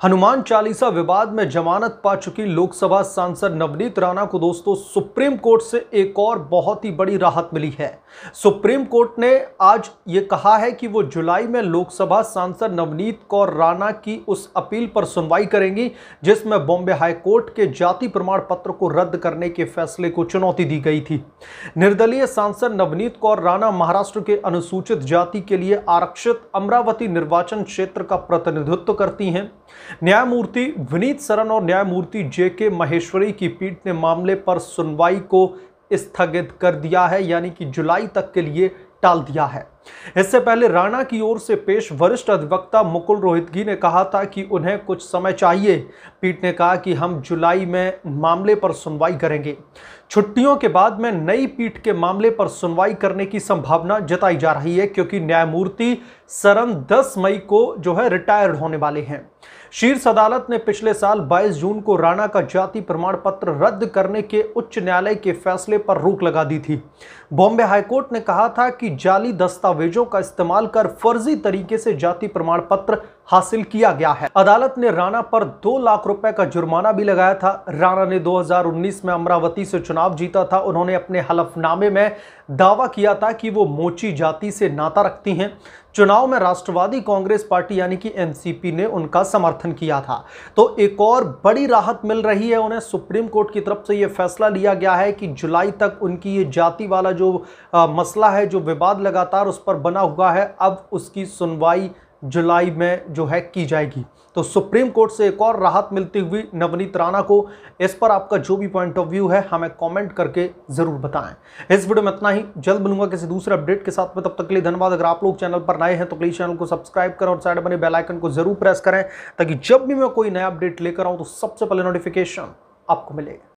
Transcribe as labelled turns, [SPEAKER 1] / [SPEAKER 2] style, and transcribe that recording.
[SPEAKER 1] हनुमान चालीसा विवाद में जमानत पा चुकी लोकसभा सांसद नवनीत राणा को दोस्तों सुप्रीम कोर्ट से एक और बहुत ही बड़ी राहत मिली है। सुप्रीम कोर्ट ने आज ये कहा है कि वो जुलाई में लोकसभा सांसद नवनीत कौर राणा की उस अपील पर सुनवाई करेंगी, जिसमें बॉम्बे हाई कोर्ट के जाति प्रमाण पत्र को रद्द करने के फैसले को चुनौती दी गई थी। निर्दलीय सांसद नवनीत कौर राणा महाराष्ट्र के अनुसूचित जाति के लिए आरक्षित अमरावती निर्वाचन क्षेत्र का प्रतिनिधित्व करती हैं। न्यायमूर्ति विनीत सरन और न्यायमूर्ति जे के महेश्वरी की पीठ ने मामले पर सुनवाई को स्थगित कर दिया है, यानी कि जुलाई तक के लिए टाल दिया है। इससे पहले राणा की ओर से पेश वरिष्ठ अधिवक्ता मुकुल रोहितगी ने कहा था कि उन्हें कुछ समय चाहिए। पीठ ने कहा कि हम जुलाई में मामले पर सुनवाई करेंगे। छुट्टियों के बाद में नई पीठ के मामले पर सुनवाई करने की संभावना जताई जा रही है, क्योंकि न्यायमूर्ति सरन 10 मई को जो है रिटायर्ड होने वाले हैं। शीर्ष अदालत ने पिछले साल 22 जून को राणा का जाति प्रमाण पत्र रद्द करने के उच्च न्यायालय के फैसले पर रोक लगा दी थी। बॉम्बे हाईकोर्ट ने कहा था कि जाली दस्तावेजों का इस्तेमाल कर फर्जी तरीके से जाति प्रमाण पत्र हासिल किया गया है। अदालत ने राणा पर दो लाख रुपए का जुर्माना भी लगाया था। राणा ने 2019 में अमरावती से चुनाव जीता था। उन्होंने अपने हलफनामे में दावा किया था कि वो मोची जाति से नाता रखती हैं। चुनाव में राष्ट्रवादी कांग्रेस पार्टी यानी कि एनसीपी ने उनका समर्थन किया था। तो एक और बड़ी राहत मिल रही है उन्हें। सुप्रीम कोर्ट की तरफ़ से यह फैसला लिया गया है कि जुलाई तक उनकी ये जाति वाला जो आ, मसला है जो विवाद लगातार उस पर बना हुआ है अब उसकी सुनवाई जुलाई में जो है की जाएगी। तो सुप्रीम कोर्ट से एक और राहत मिलती हुई नवनीत राणा को इस पर आपका जो भी पॉइंट ऑफ़ व्यू है, हमें कमेंट करके ज़रूर बताएँ। इस वीडियो में इतना ही। जल्द मिलूँगा किसी दूसरे अपडेट के साथ में। तब तक के लिए धन्यवाद। अगर आप लोग चैनल पर नए हैं तो प्लीज़ चैनल को सब्सक्राइब करें और साइड बने बेलाइकन को ज़रूर प्रेस करें, ताकि जब भी मैं कोई नया अपडेट लेकर आऊँ तो सबसे पहले नोटिफिकेशन आपको मिलेगा